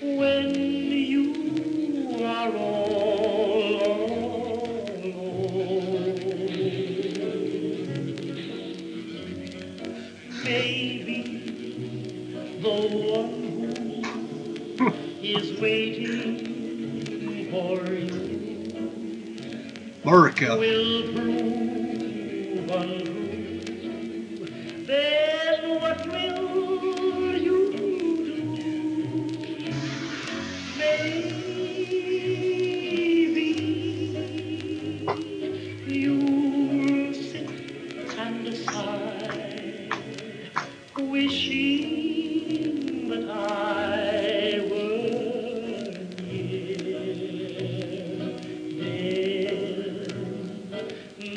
when you are. Maybe the one who is waiting for you. America.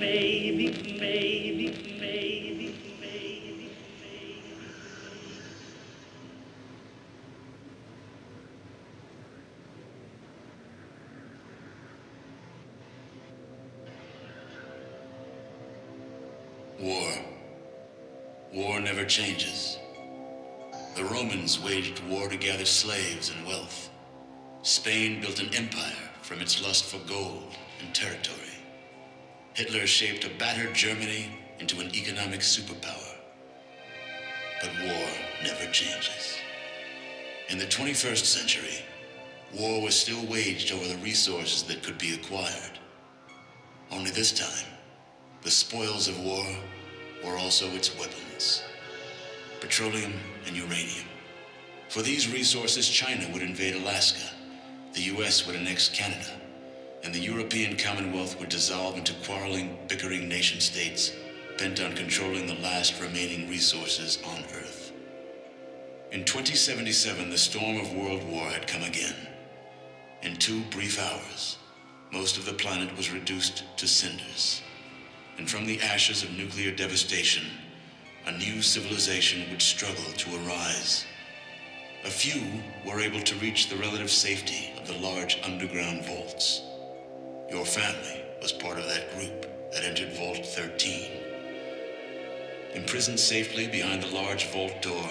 Maybe, maybe, maybe, maybe, maybe. War. War never changes. The Romans waged war to gather slaves and wealth. Spain built an empire from its lust for gold and territory. Hitler shaped a battered Germany into an economic superpower. But war never changes. In the 21st century, war was still waged over the resources that could be acquired. Only this time, the spoils of war were also its weapons petroleum and uranium. For these resources, China would invade Alaska, the US would annex Canada, and the European Commonwealth would dissolve into quarreling, bickering nation states bent on controlling the last remaining resources on Earth. In 2077, the storm of World War had come again. In two brief hours, most of the planet was reduced to cinders and from the ashes of nuclear devastation, a new civilization would struggle to arise. A few were able to reach the relative safety of the large underground vaults. Your family was part of that group that entered Vault 13. Imprisoned safely behind the large vault door,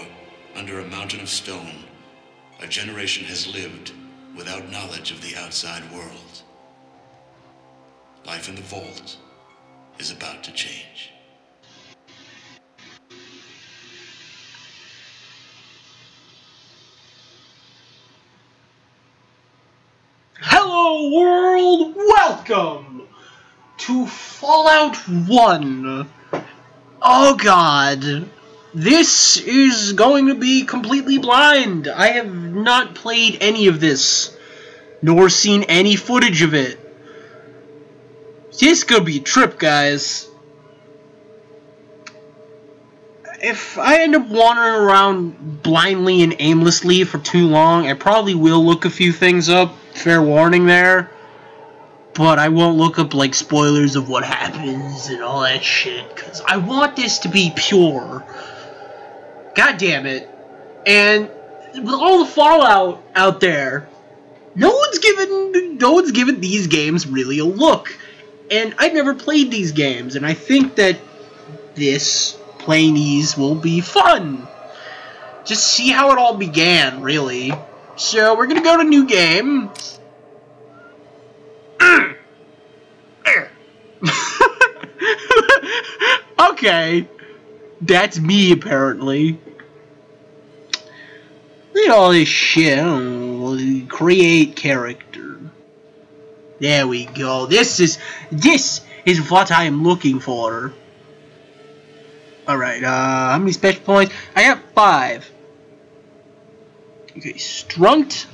under a mountain of stone, a generation has lived without knowledge of the outside world. Life in the vault is about to change. World, welcome to Fallout 1. Oh god, this is going to be completely blind. I have not played any of this, nor seen any footage of it. This is gonna be a trip, guys. If I end up wandering around blindly and aimlessly for too long, I probably will look a few things up. Fair warning there. But I won't look up, like, spoilers of what happens and all that shit, because I want this to be pure. God damn it. And with all the Fallout out there, no one's given no one's given these games really a look. And I've never played these games, and I think that this playing these will be fun. Just see how it all began, really. So we're gonna go to new game. okay. That's me apparently. Look at all this shit. Create character. There we go. This is this is what I am looking for. Alright, uh how many special points? I got five. Okay, strunt.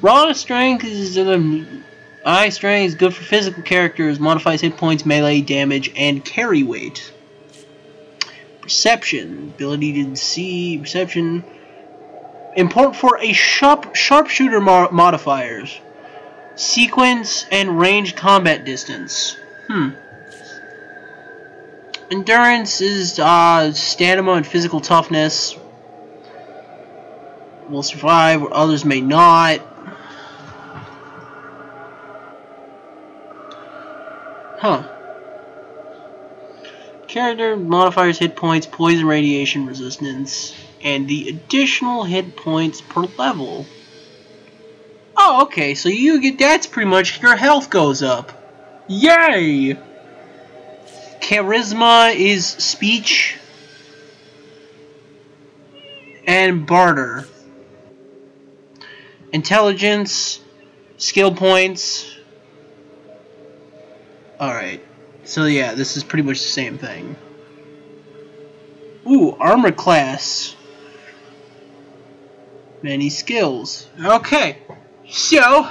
Raw strength is eye strength is good for physical characters, modifies hit points, melee damage, and carry weight. Perception, ability to see, perception. Important for a sharp sharpshooter mo modifiers. Sequence and range combat distance. Hmm. Endurance is uh, stamina and physical toughness. Will survive, where others may not. Huh. Character modifiers hit points, poison radiation resistance, and the additional hit points per level. Oh, okay, so you get that's pretty much your health goes up. Yay! Charisma is speech and barter. Intelligence, skill points, Alright. So yeah, this is pretty much the same thing. Ooh, armor class. Many skills. Okay. So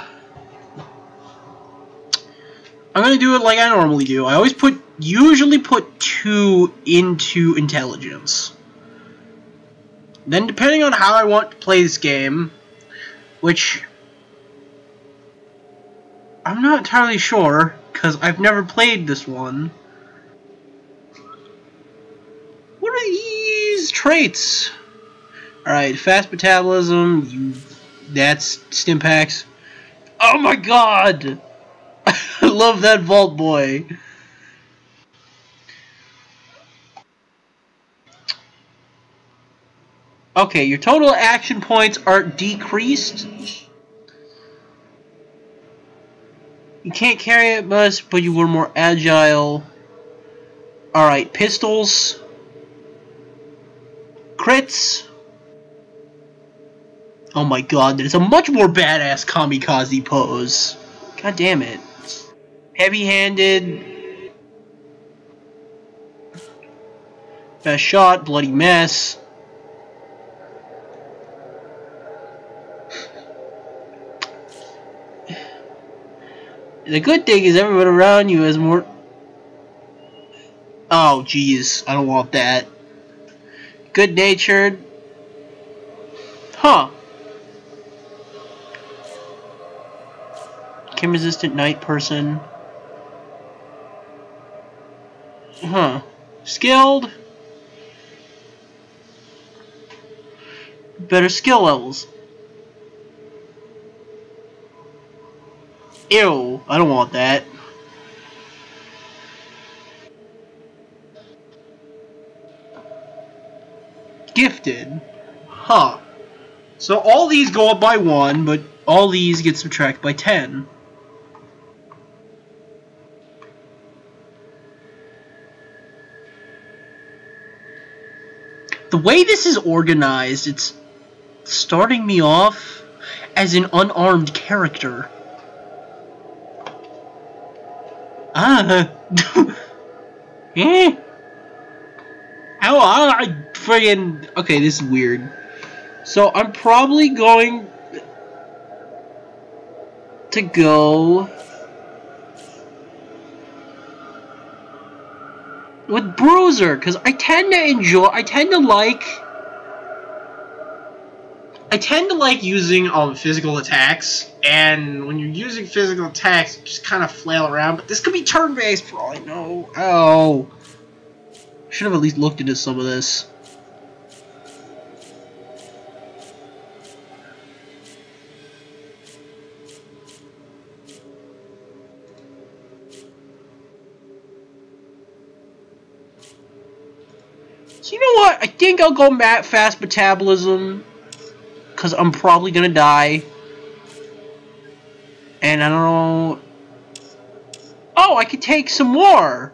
I'm gonna do it like I normally do. I always put usually put two into intelligence. Then depending on how I want to play this game, which I'm not entirely sure because I've never played this one. What are these traits? Alright, fast metabolism, you that's Stimpaks. Oh my god! I love that Vault Boy. Okay, your total action points are decreased. You can't carry it much, but you were more agile. Alright, pistols. Crits. Oh my god, there's a much more badass kamikaze pose. God damn it. Heavy-handed. Best shot, bloody mess. The good thing is everyone around you is more... Oh, jeez. I don't want that. Good-natured. Huh. Chem resistant night person. Huh. Skilled. Better skill levels. Ew, I don't want that. Gifted. Huh. So all these go up by one, but all these get subtracted by ten. The way this is organized, it's starting me off as an unarmed character. Ah. eh. How I friggin' okay, this is weird. So I'm probably going to go with Bruiser because I tend to enjoy. I tend to like. I tend to like using um physical attacks, and when you're using physical attacks, just kind of flail around. But this could be turn-based for all I know. Oh, should have at least looked into some of this. So you know what? I think I'll go fast metabolism because I'm probably gonna die. And I don't know. Oh, I could take some more.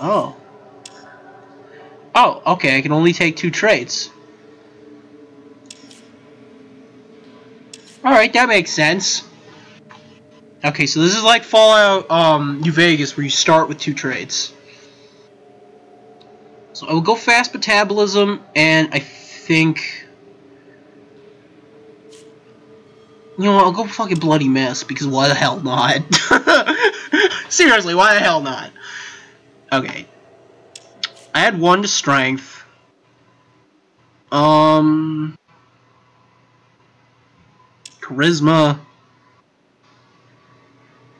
Oh. Oh, okay. I can only take two traits. All right, that makes sense. Okay, so this is like Fallout um, New Vegas, where you start with two traits. So I will go fast metabolism, and I think... You know what, I'll go fucking bloody mess, because why the hell not? Seriously, why the hell not? Okay. I had one to strength. Um... Charisma.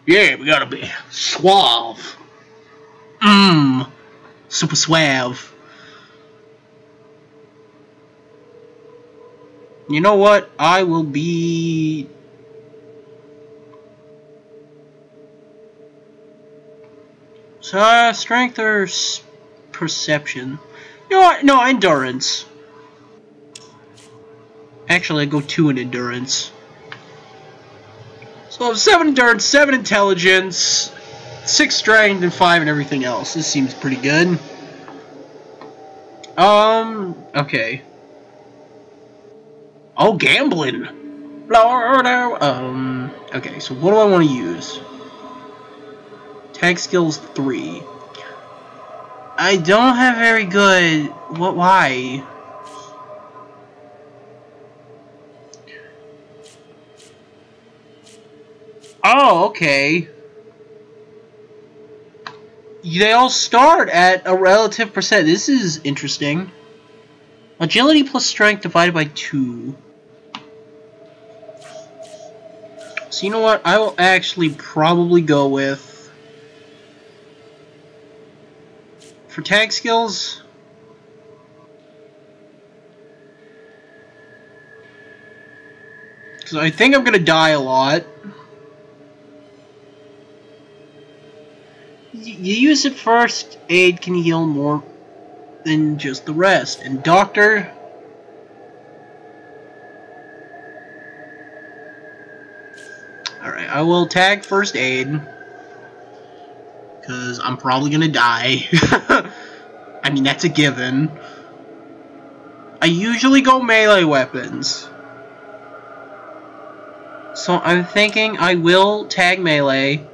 Yeah, we gotta be suave. Mmm. Super suave. You know what? I will be... So, uh, strength or perception? You know what? No, endurance. Actually, I go two in endurance. So, 7 endurance, 7 intelligence, 6 strength, and 5 and everything else. This seems pretty good. Um, okay. Oh, gambling! Lord, um, okay, so what do I want to use? Tag skills 3. I don't have very good... What? Why? Oh, okay. They all start at a relative percent. This is interesting. Agility plus strength divided by 2. So you know what? I will actually probably go with... For tag skills... Because I think I'm going to die a lot. you use it first, aid can heal more than just the rest. And doctor... Alright, I will tag first aid. Because I'm probably gonna die. I mean, that's a given. I usually go melee weapons. So I'm thinking I will tag melee.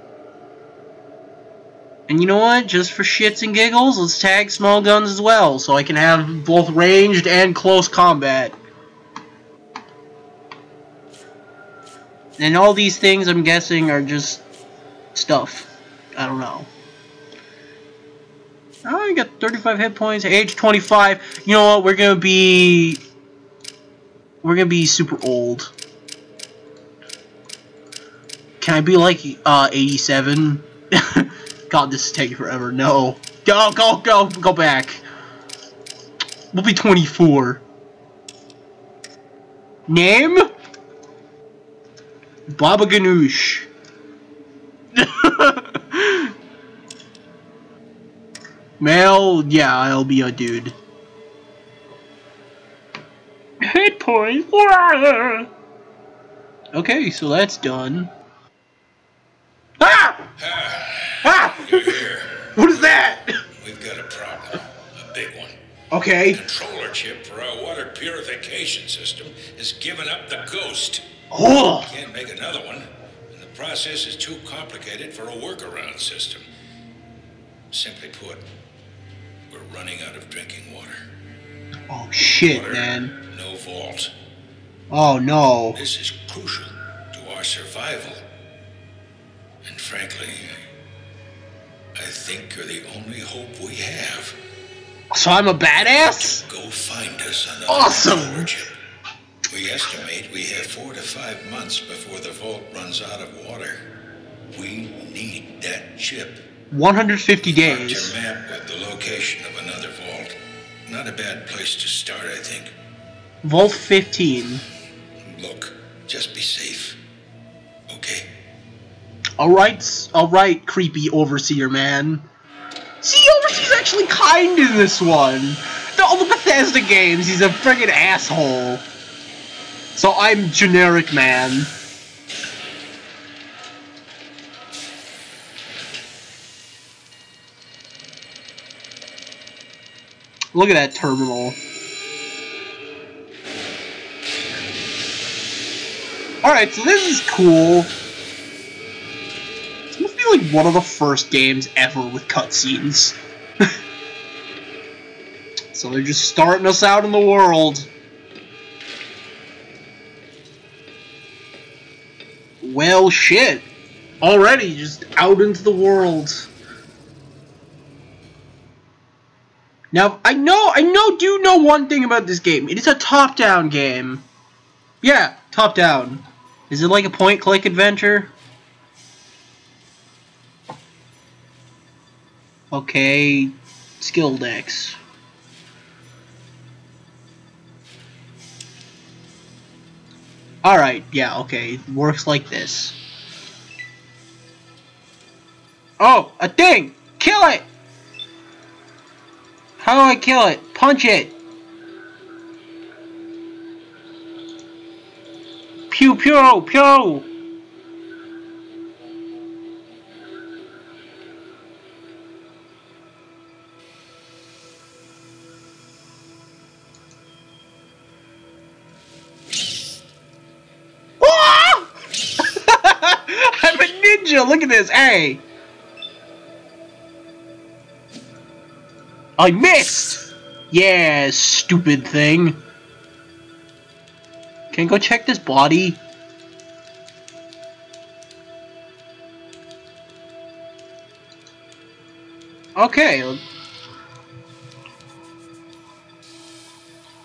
And you know what? Just for shits and giggles, let's tag small guns as well, so I can have both ranged and close combat. And all these things, I'm guessing, are just stuff. I don't know. Oh, I got 35 hit points, age 25. You know what? We're gonna be... We're gonna be super old. Can I be like, uh, 87? God, this is taking forever. No. Go, go, go, go back. We'll be 24. Name? Babaganoosh. Male, yeah, I'll be a dude. Hit points. Okay, so that's done. Ah! Ah! You're here. What is that? We've got a problem. A big one. Okay. Controller chip for our water purification system has given up the ghost. Oh, Can't make another one, and the process is too complicated for a workaround system. Simply put, we're running out of drinking water. oh shit, Water, man. no vault. Oh no. This is crucial to our survival. And frankly, I, think you're the only hope we have. So I'm a badass? Go find us on the Awesome. chip. We estimate we have four to five months before the vault runs out of water. We need that chip. 150 Marked days. your map with the location of another vault. Not a bad place to start, I think. Vault 15. Look, just be safe. Okay? Alright, alright, creepy overseer man. See, Overseer's actually kind in this one. All the Bethesda games, he's a friggin' asshole. So I'm generic man. Look at that terminal. Alright, so this is cool. This must be like one of the first games ever with cutscenes. so they're just starting us out in the world. Well, shit. Already just out into the world. Now, I know, I know, do know one thing about this game. It is a top-down game. Yeah, top-down. Is it like a point-click adventure? Okay, Skilldex. Alright, yeah, okay, it works like this. Oh, a thing! Kill it! How do I kill it? Punch it! Pew pew pew! yo, look at this. Hey. I missed! Yeah, stupid thing. Can I go check this body? Okay.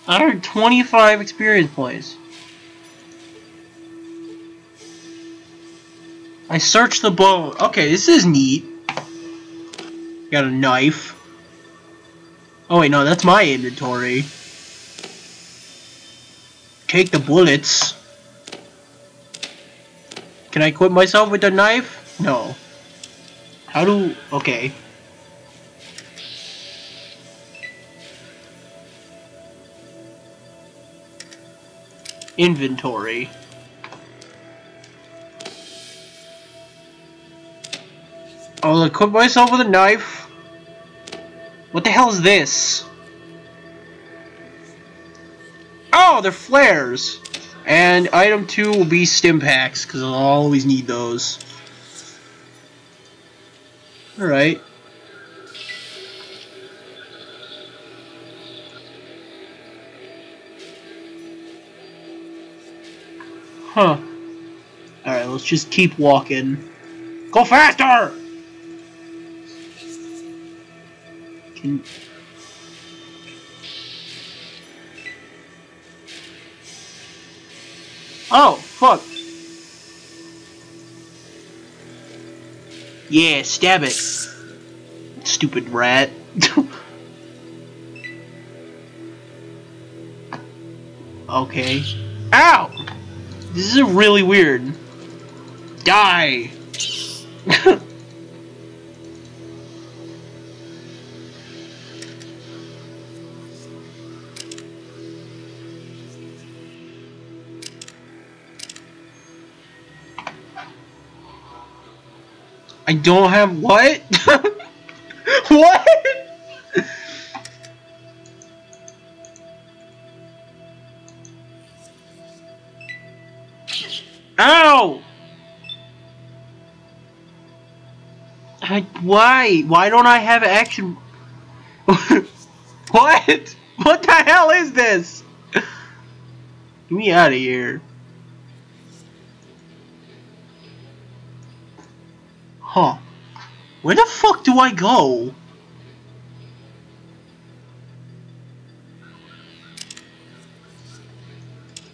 I earned 25 experience points. I searched the bone. Okay, this is neat. Got a knife. Oh wait, no, that's my inventory. Take the bullets. Can I equip myself with the knife? No. How do... Okay. Inventory. Oh, I'll equip myself with a knife. What the hell is this? Oh, they're flares. And item two will be stim packs, because I'll always need those. Alright. Huh. Alright, let's just keep walking. Go faster! Can... Oh, fuck. Yeah, stab it. Stupid rat. okay. Ow! This is really weird. Die! I don't have what? what? Ow! I, why? Why don't I have action? what? What the hell is this? Get me out of here. Huh. Where the fuck do I go?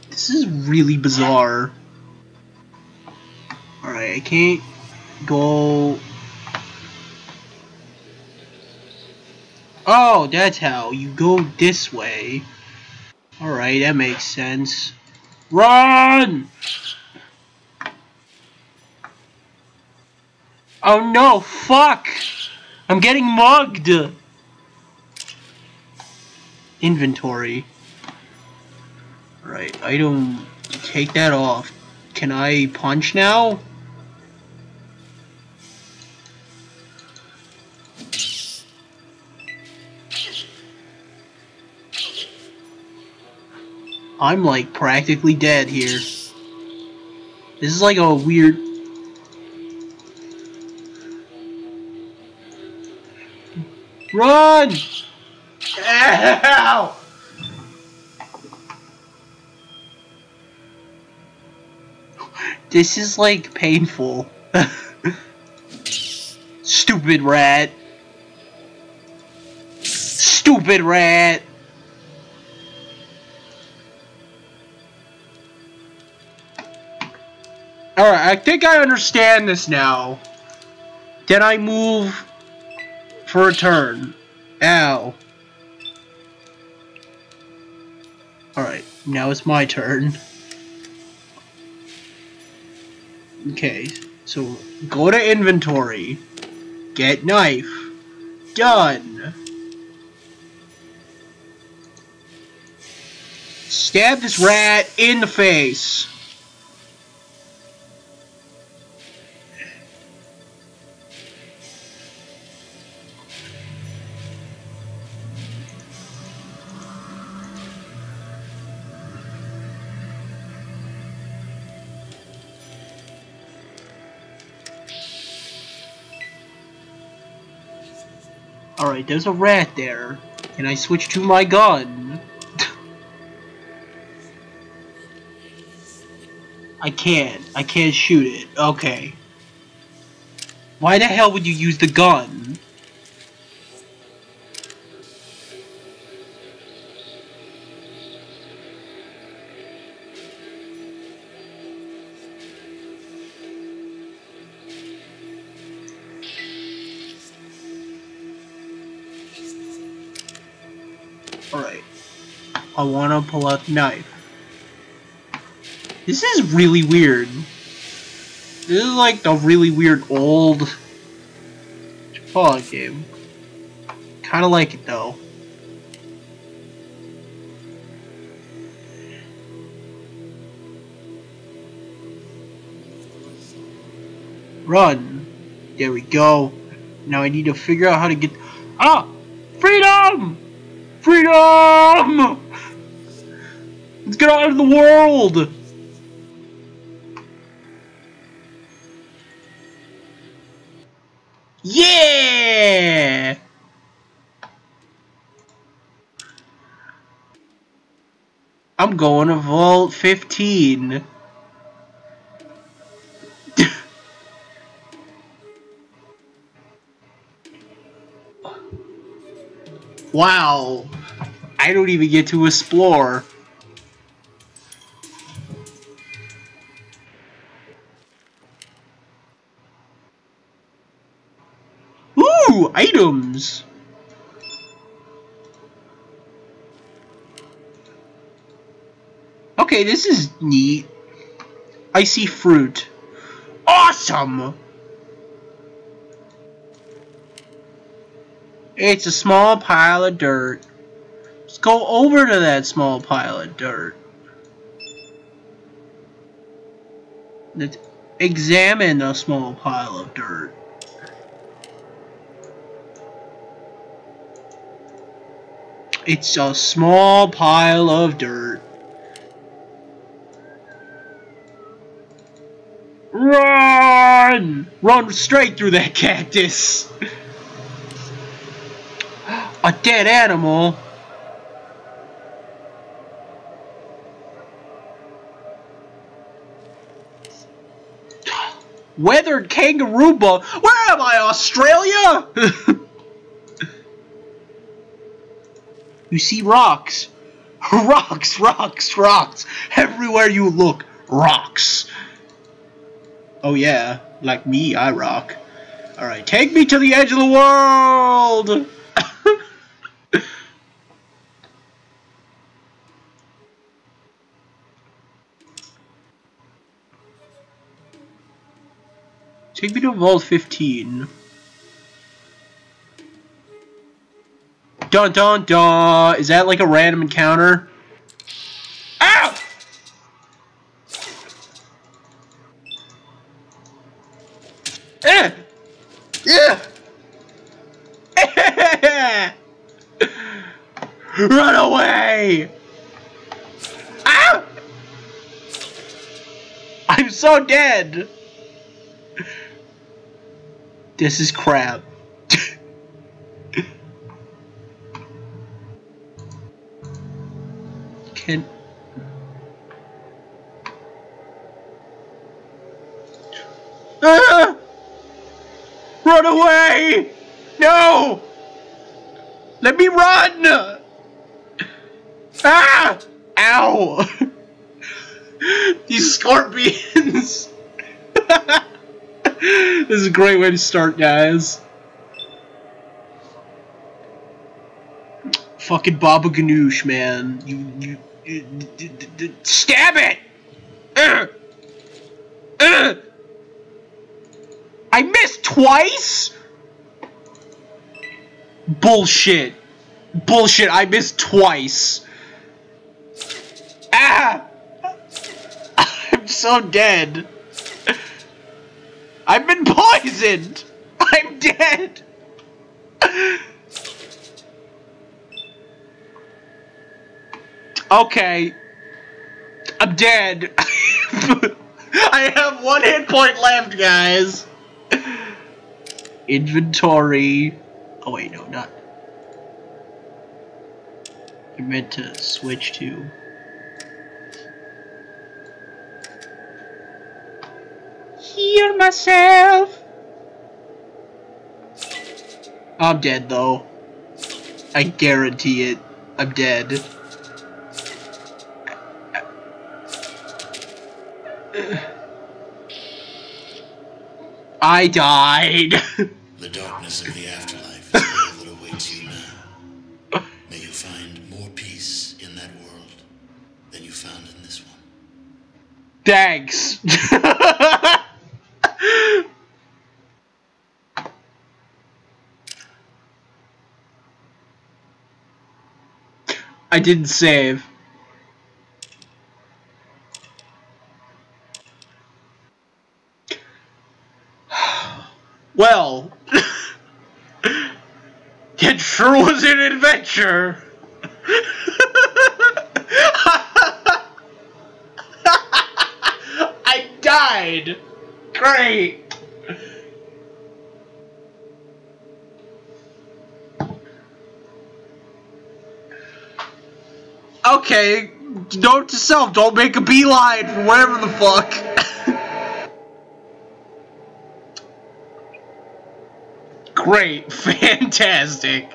This is really bizarre. Alright, I can't go... Oh, that's how. You go this way. Alright, that makes sense. Run! Oh no, fuck! I'm getting mugged! Inventory. Right, item. Take that off. Can I punch now? I'm like practically dead here. This is like a weird Run! Ow! This is like painful. Stupid rat. Stupid rat. Alright, I think I understand this now. Then I move for a turn. Ow. Alright, now it's my turn. Okay, so go to inventory. Get knife. Done. Stab this rat in the face. Alright, there's a rat there. Can I switch to my gun? I can't. I can't shoot it. Okay. Why the hell would you use the gun? I wanna pull out the knife. This is really weird. This is like the really weird old Fallout game. Kinda like it though. Run. There we go. Now I need to figure out how to get... Ah! Freedom! Freedom! Get out of the world! Yeah! I'm going to Vault 15. wow. I don't even get to explore. Items. Okay, this is neat. I see fruit. Awesome! It's a small pile of dirt. Let's go over to that small pile of dirt. Let's examine a small pile of dirt. It's a small pile of dirt. Run! Run straight through that cactus! A dead animal? Weathered kangaroo bone? Where am I, Australia? you see rocks. Rocks, rocks, rocks. Everywhere you look, rocks. Oh yeah, like me, I rock. Alright, take me to the edge of the world! take me to Vault 15. Dun dun dun! Is that like a random encounter? Ow! Eh! Yeah! Run away! Ah! I'm so dead! This is crap. Can... Ah! Run away! No! Let me run! Ah! Ow! These scorpions! this is a great way to start, guys. Fucking Babaganoosh, man. You, you, stab it! Ugh! Ugh! I missed twice? Bullshit. Bullshit, I missed twice. Ah! I'm so dead. I've been poisoned! I'm dead! Okay. I'm dead. I have one hit point left, guys. Inventory. Oh wait, no, not. I meant to switch to. Heal myself. I'm dead though. I guarantee it. I'm dead. I died. The darkness of the afterlife is all that awaits you now. May you find more peace in that world than you found in this one. Thanks. I didn't save. Well, it sure was an adventure. I died. Great. Okay, note to self, don't make a beeline for whatever the fuck. Great, fantastic.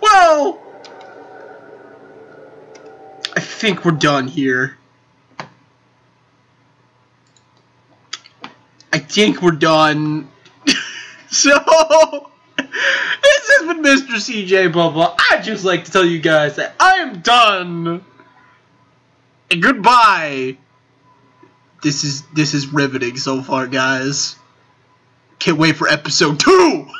Well, I think we're done here. I think we're done. so, this has been Mr. CJ Bubba. I'd just like to tell you guys that I am done. And goodbye. This is this is riveting so far, guys. Can't wait for episode two.